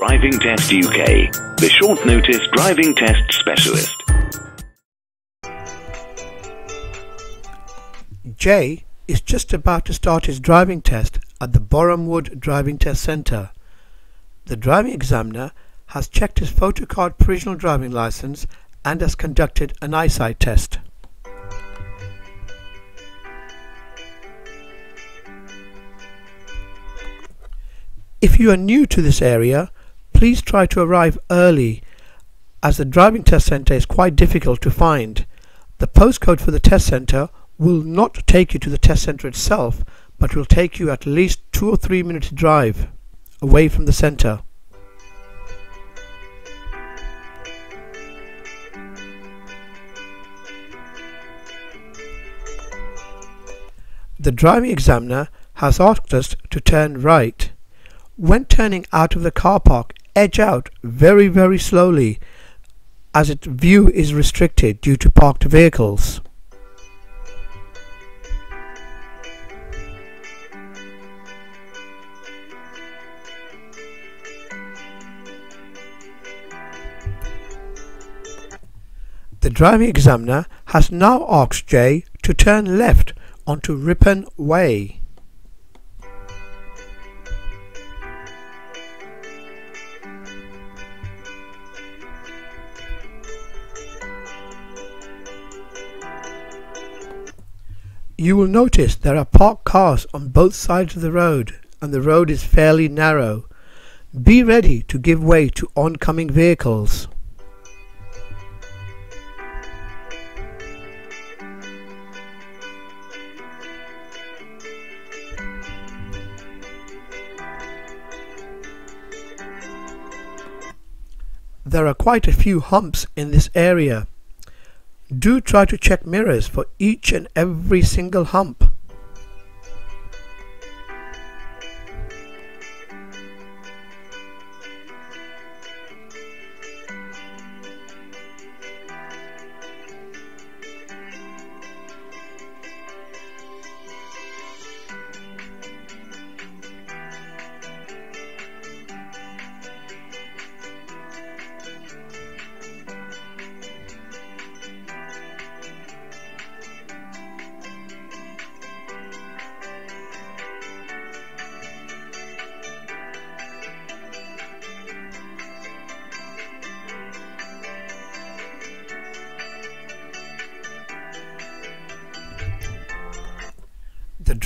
Driving Test UK, the short notice driving test specialist. Jay is just about to start his driving test at the Borehamwood Driving Test Centre. The driving examiner has checked his photocard provisional driving licence and has conducted an eyesight test. If you are new to this area, please try to arrive early as the driving test centre is quite difficult to find. The postcode for the test centre will not take you to the test centre itself but will take you at least two or three minutes drive away from the centre. The driving examiner has asked us to turn right. When turning out of the car park, edge out very very slowly as its view is restricted due to parked vehicles. The driving examiner has now asked Jay to turn left onto Ripon Way. You will notice there are parked cars on both sides of the road and the road is fairly narrow. Be ready to give way to oncoming vehicles. There are quite a few humps in this area. Do try to check mirrors for each and every single hump.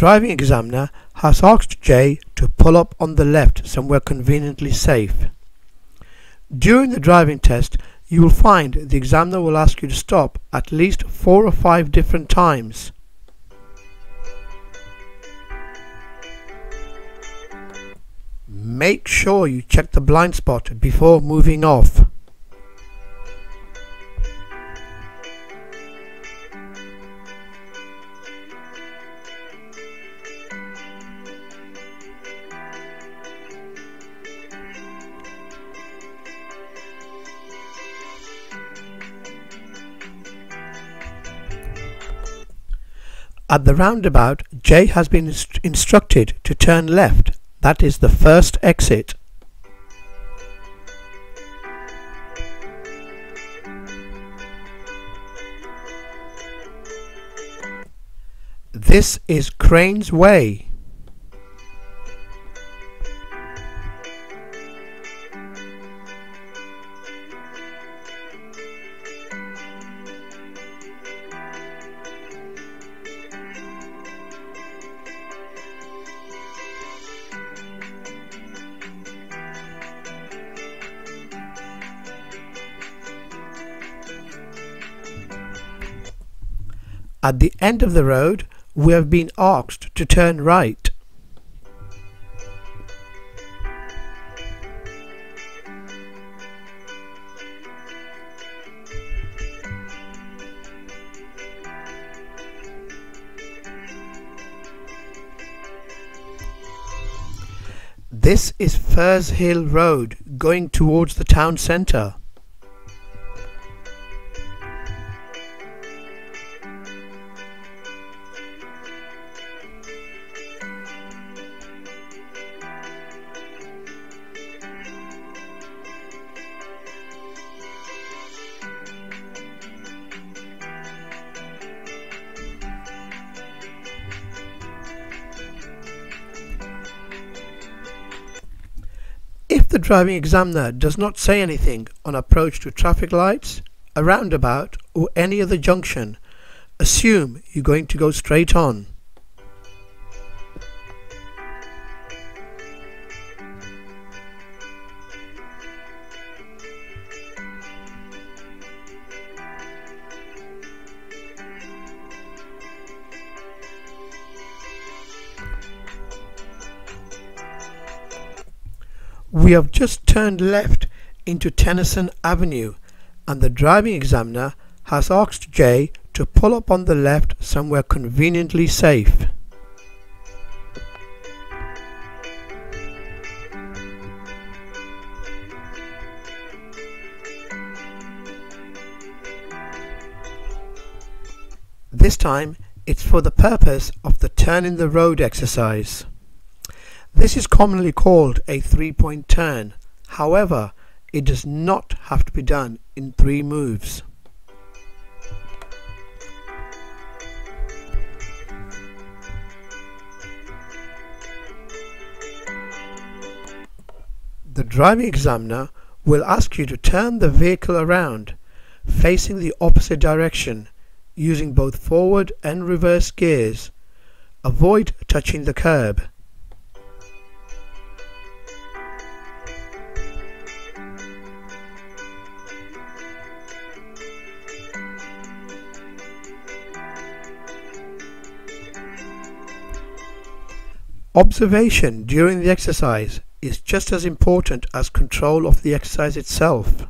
Driving examiner has asked Jay to pull up on the left somewhere conveniently safe. During the driving test, you will find the examiner will ask you to stop at least four or five different times. Make sure you check the blind spot before moving off. At the roundabout, Jay has been inst instructed to turn left. That is the first exit. This is Cranes Way. At the end of the road, we have been asked to turn right. This is Furzehill Road going towards the town centre. The driving examiner does not say anything on approach to traffic lights, a roundabout or any other junction, assume you're going to go straight on. We have just turned left into Tennyson Avenue and the driving examiner has asked Jay to pull up on the left somewhere conveniently safe. This time it's for the purpose of the turn in the road exercise. This is commonly called a three-point turn. However, it does not have to be done in three moves. The driving examiner will ask you to turn the vehicle around, facing the opposite direction, using both forward and reverse gears. Avoid touching the curb. Observation during the exercise is just as important as control of the exercise itself.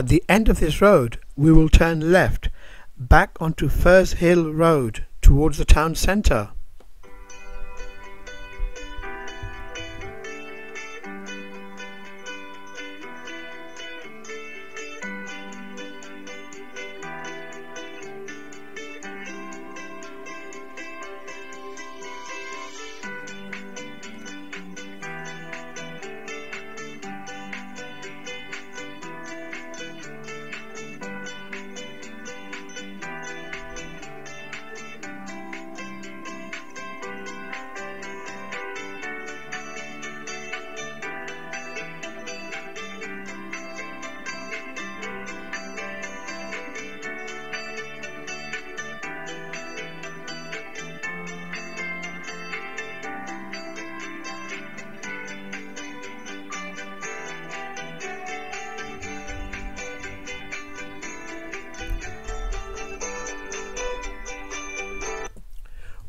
At the end of this road, we will turn left back onto Furzehill Road towards the town centre.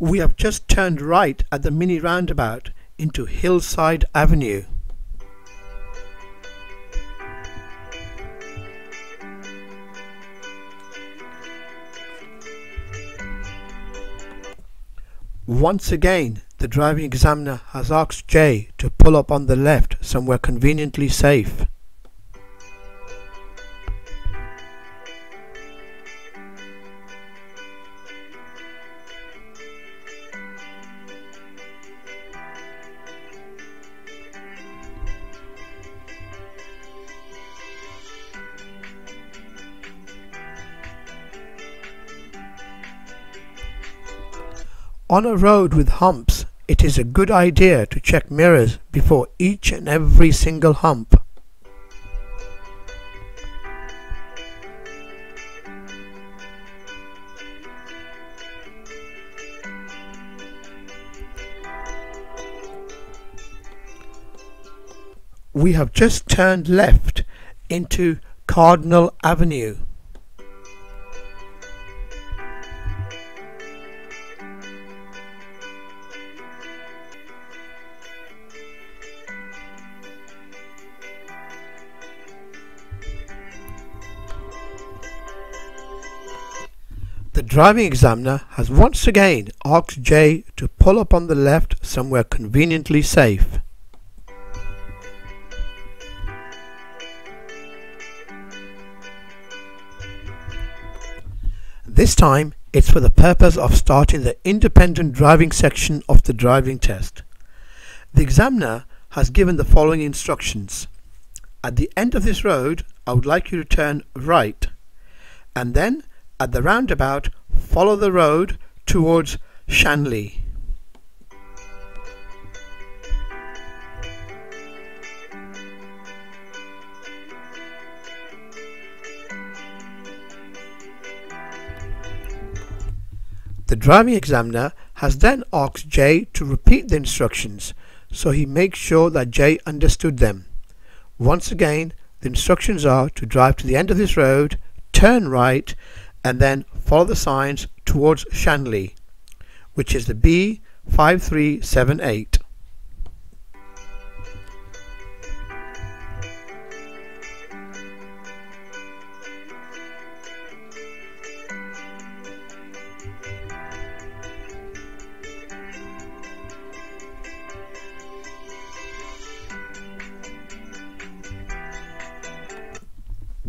We have just turned right at the mini roundabout into Hillside Avenue. Once again, the driving examiner has asked Jay to pull up on the left somewhere conveniently safe. On a road with humps, it is a good idea to check mirrors before each and every single hump. We have just turned left into Cardinal Avenue. driving examiner has once again asked Jay to pull up on the left somewhere conveniently safe. This time it's for the purpose of starting the independent driving section of the driving test. The examiner has given the following instructions. At the end of this road I would like you to turn right and then at the roundabout follow the road towards Shenley. The driving examiner has then asked Jay to repeat the instructions so he makes sure that Jay understood them. Once again, the instructions are to drive to the end of this road, turn right, and then follow the signs towards Shenley, which is the B5378.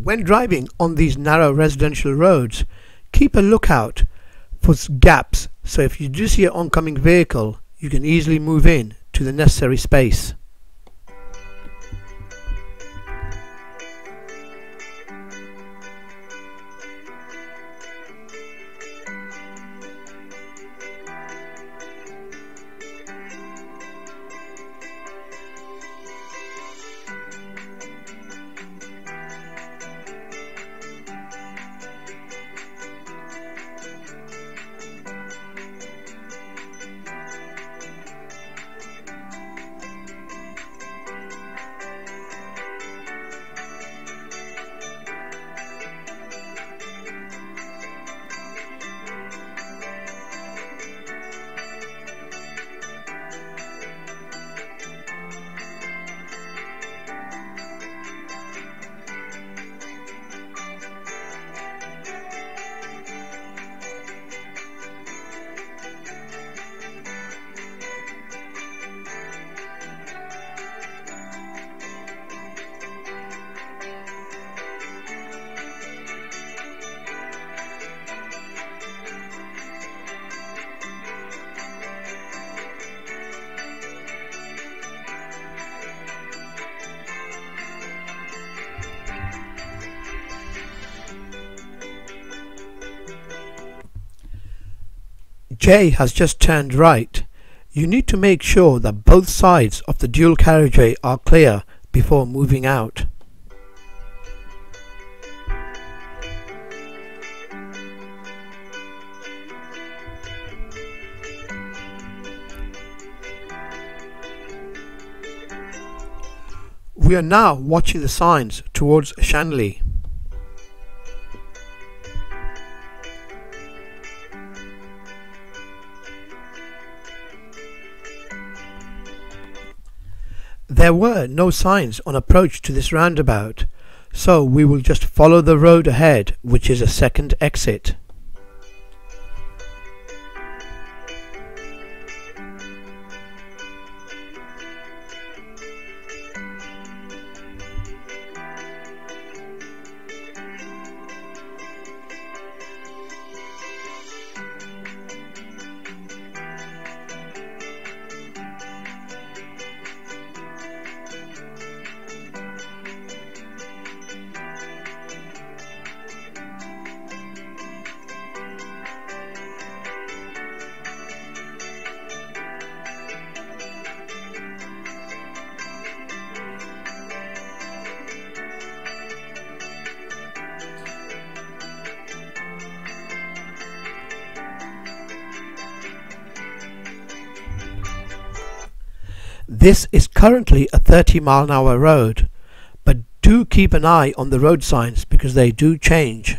When driving on these narrow residential roads, keep a lookout for gaps so if you do see an oncoming vehicle, you can easily move in to the necessary space. Jay has just turned right. You need to make sure that both sides of the dual carriageway are clear before moving out. We are now watching the signs towards Shenley. There were no signs on approach to this roundabout, so we will just follow the road ahead, which is a second exit. This is currently a 30 mile an hour road, but do keep an eye on the road signs because they do change.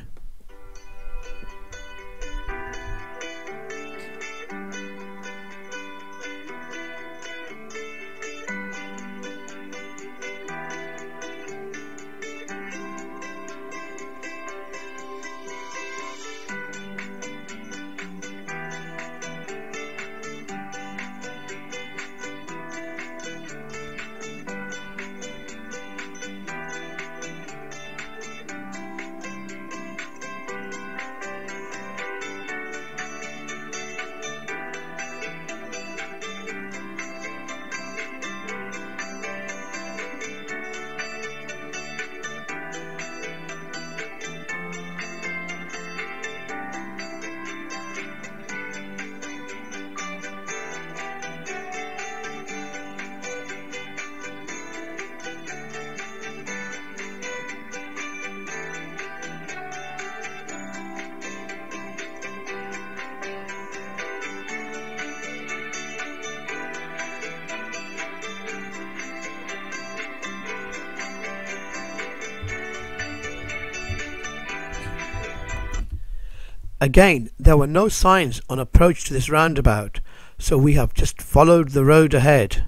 Again, there were no signs on approach to this roundabout, so we have just followed the road ahead.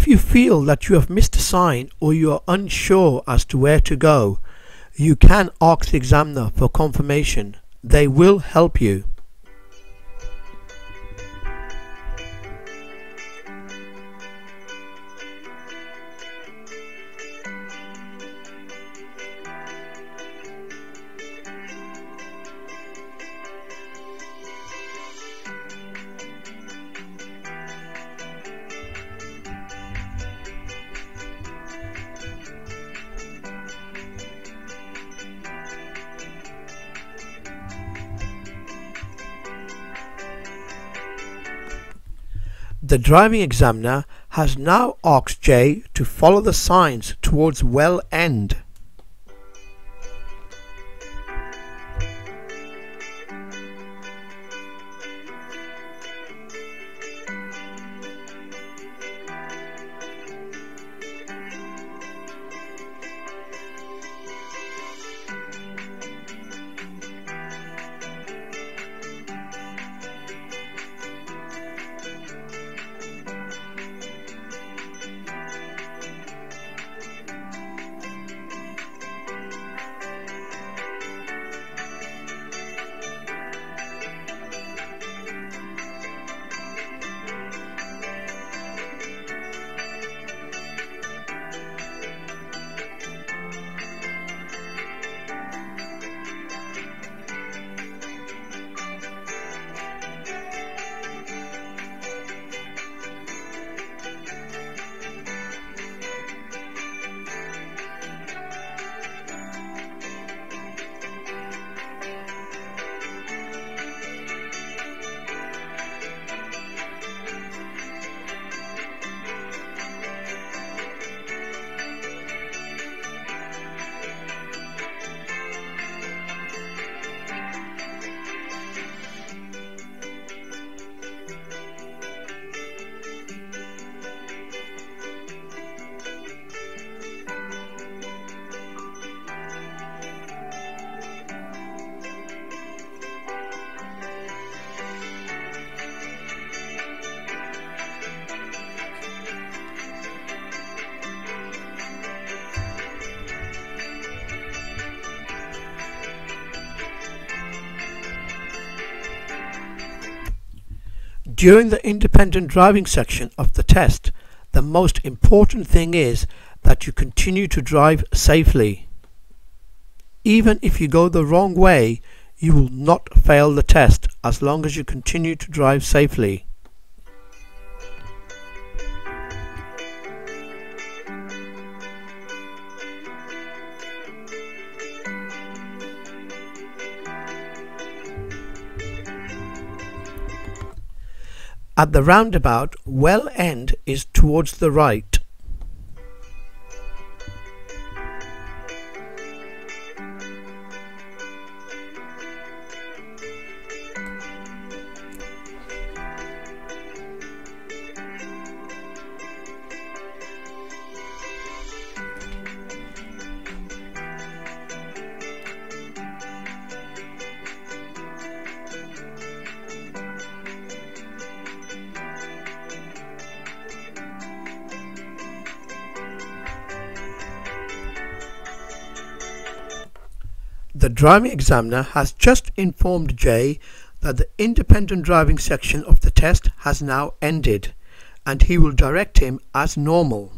If you feel that you have missed a sign or you are unsure as to where to go, you can ask the examiner for confirmation. They will help you. The driving examiner has now asked Jay to follow the signs towards Well End. During the independent driving section of the test, the most important thing is that you continue to drive safely. Even if you go the wrong way, you will not fail the test as long as you continue to drive safely. At the roundabout, Well End is towards the right. The driving examiner has just informed Jay that the independent driving section of the test has now ended and he will direct him as normal.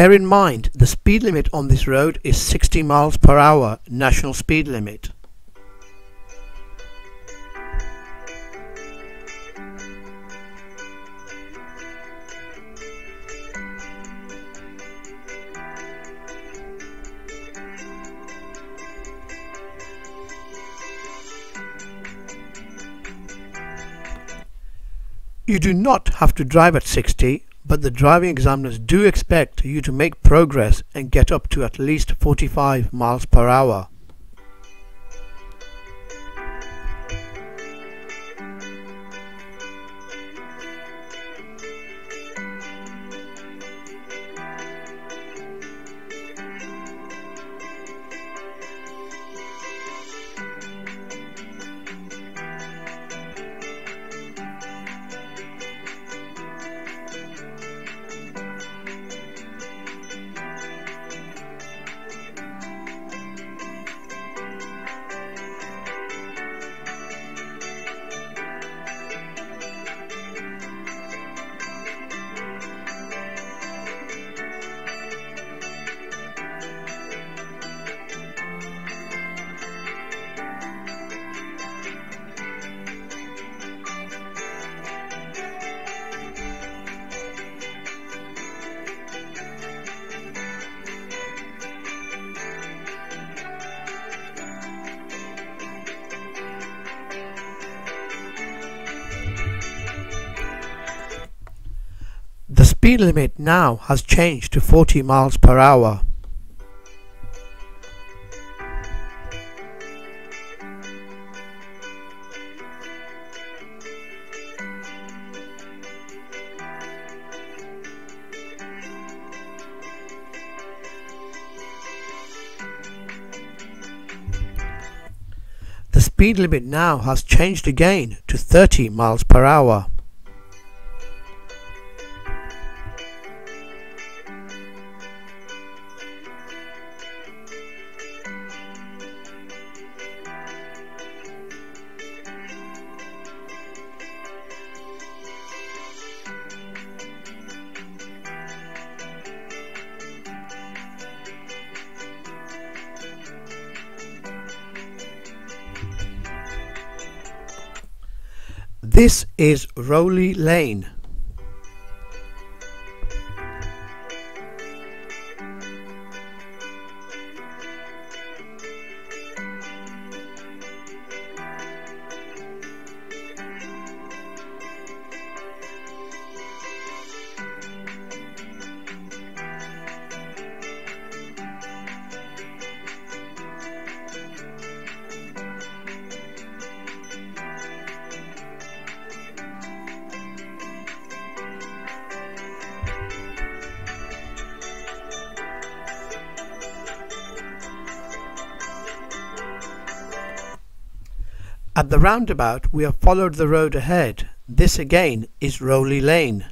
Bear in mind the speed limit on this road is 60 miles per hour national speed limit. You do not have to drive at 60 but the driving examiners do expect you to make progress and get up to at least 45 miles per hour. Speed limit now has changed to 40 miles per hour. The speed limit now has changed again to 30 miles per hour. This is Rowley Lane. At the roundabout we have followed the road ahead. This again is Rowley Lane.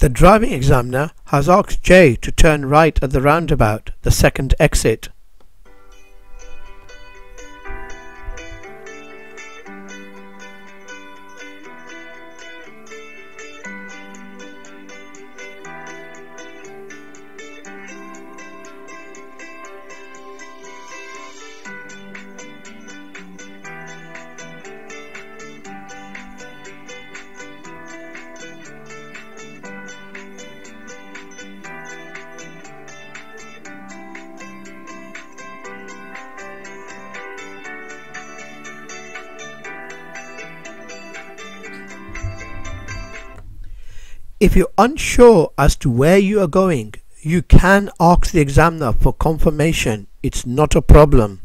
The driving examiner has asked Jay to turn right at the roundabout, the second exit. If you're unsure as to where you are going, you can ask the examiner for confirmation. It's not a problem.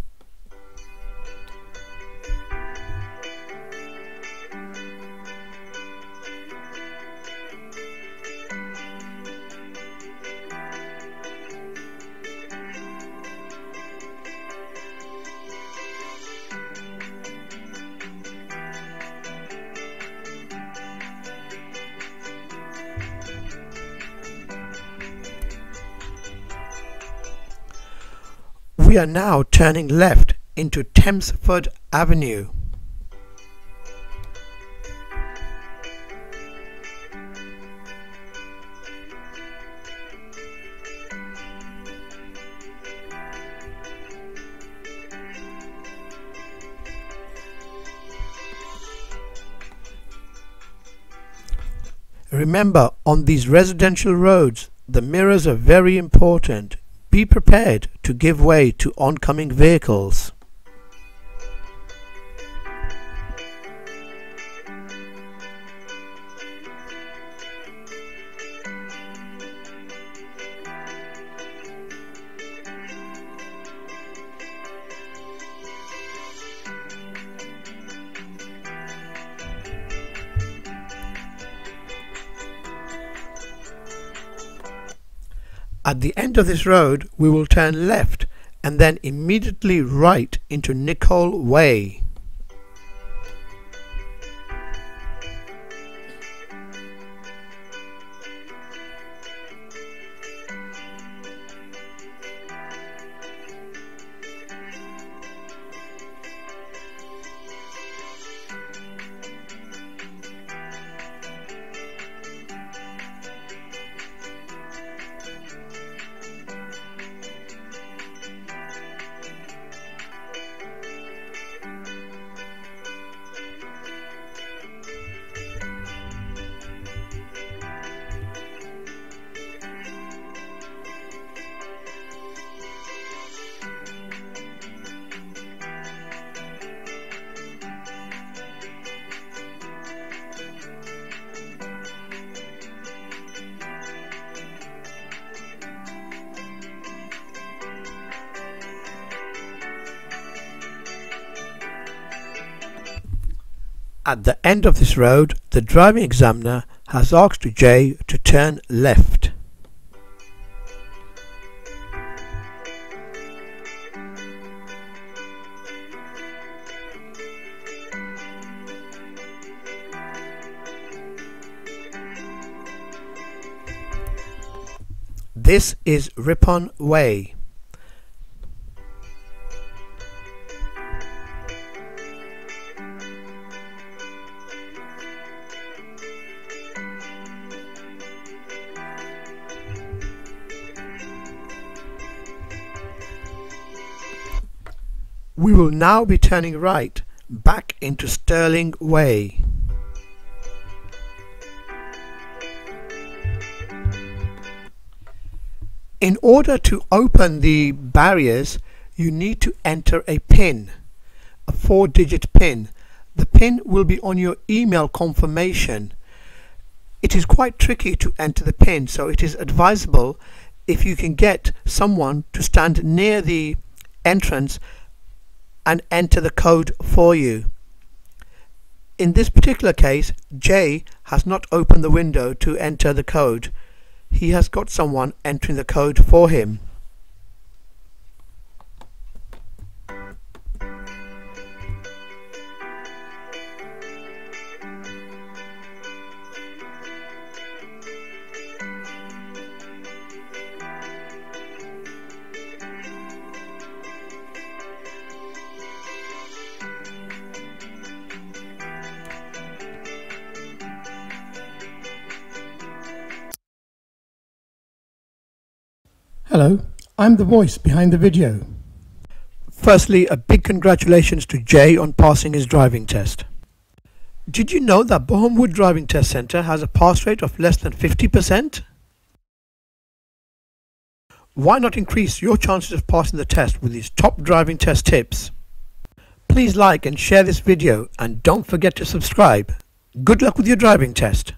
We are now turning left into Tempsford Avenue. Remember, on these residential roads, the mirrors are very important. Be prepared to give way to oncoming vehicles. At the end of this road we will turn left and then immediately right into Nicol Way. At the end of this road, the driving examiner has asked Jay to turn left. This is Ripon Way. We will now be turning right back into Stirling Way. In order to open the barriers you need to enter a PIN, a four digit PIN. The PIN will be on your email confirmation. It is quite tricky to enter the PIN so it is advisable if you can get someone to stand near the entrance and enter the code for you. In this particular case, Jay has not opened the window to enter the code. He has got someone entering the code for him. Hello, I'm the voice behind the video. Firstly, a big congratulations to Jay on passing his driving test. Did you know that Borehamwood Driving Test Centre has a pass rate of less than 50%? Why not increase your chances of passing the test with these top driving test tips? Please like and share this video and don't forget to subscribe. Good luck with your driving test.